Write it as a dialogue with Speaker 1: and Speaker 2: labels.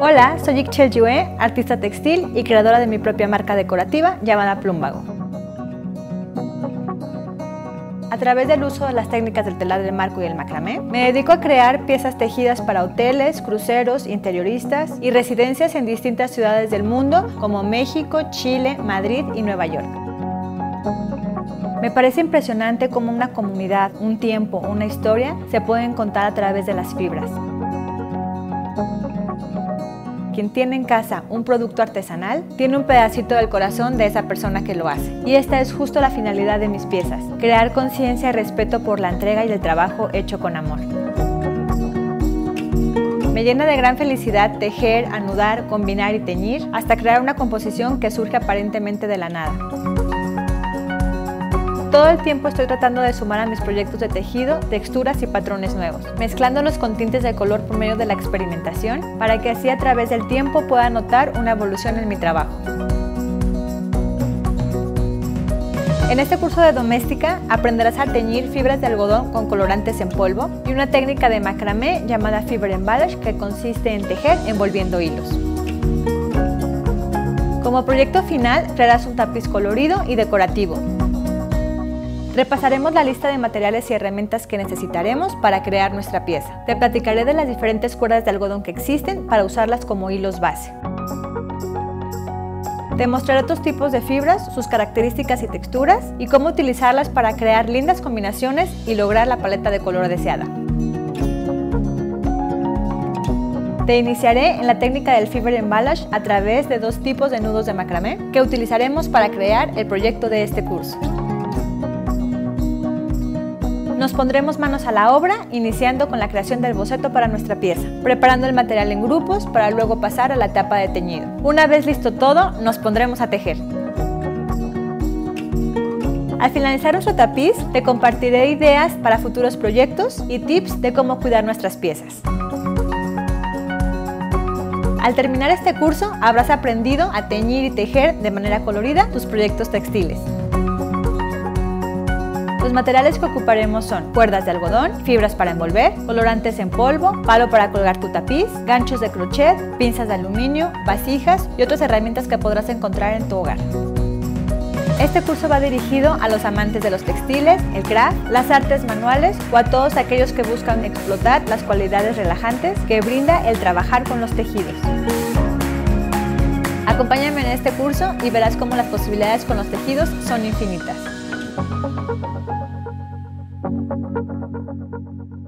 Speaker 1: Hola, soy Ixchel Yue, artista textil y creadora de mi propia marca decorativa llamada Plumbago. A través del uso de las técnicas del telar del marco y el macramé, me dedico a crear piezas tejidas para hoteles, cruceros, interioristas y residencias en distintas ciudades del mundo como México, Chile, Madrid y Nueva York. Me parece impresionante cómo una comunidad, un tiempo, una historia se pueden contar a través de las fibras quien tiene en casa un producto artesanal tiene un pedacito del corazón de esa persona que lo hace. Y esta es justo la finalidad de mis piezas, crear conciencia y respeto por la entrega y el trabajo hecho con amor. Me llena de gran felicidad tejer, anudar, combinar y teñir hasta crear una composición que surge aparentemente de la nada. Todo el tiempo estoy tratando de sumar a mis proyectos de tejido texturas y patrones nuevos, mezclándolos con tintes de color por medio de la experimentación para que así a través del tiempo pueda notar una evolución en mi trabajo. En este curso de doméstica aprenderás a teñir fibras de algodón con colorantes en polvo y una técnica de macramé llamada fiber emballage que consiste en tejer envolviendo hilos. Como proyecto final crearás un tapiz colorido y decorativo, Repasaremos la lista de materiales y herramientas que necesitaremos para crear nuestra pieza. Te platicaré de las diferentes cuerdas de algodón que existen para usarlas como hilos base. Te mostraré otros tipos de fibras, sus características y texturas y cómo utilizarlas para crear lindas combinaciones y lograr la paleta de color deseada. Te iniciaré en la técnica del Fiber Emballage a través de dos tipos de nudos de macramé que utilizaremos para crear el proyecto de este curso. Nos pondremos manos a la obra, iniciando con la creación del boceto para nuestra pieza, preparando el material en grupos para luego pasar a la etapa de teñido. Una vez listo todo, nos pondremos a tejer. Al finalizar nuestro tapiz, te compartiré ideas para futuros proyectos y tips de cómo cuidar nuestras piezas. Al terminar este curso, habrás aprendido a teñir y tejer de manera colorida tus proyectos textiles. Los materiales que ocuparemos son cuerdas de algodón, fibras para envolver, colorantes en polvo, palo para colgar tu tapiz, ganchos de crochet, pinzas de aluminio, vasijas y otras herramientas que podrás encontrar en tu hogar. Este curso va dirigido a los amantes de los textiles, el craft, las artes manuales o a todos aquellos que buscan explotar las cualidades relajantes que brinda el trabajar con los tejidos. Acompáñame en este curso y verás cómo las posibilidades con los tejidos son infinitas. Thank you.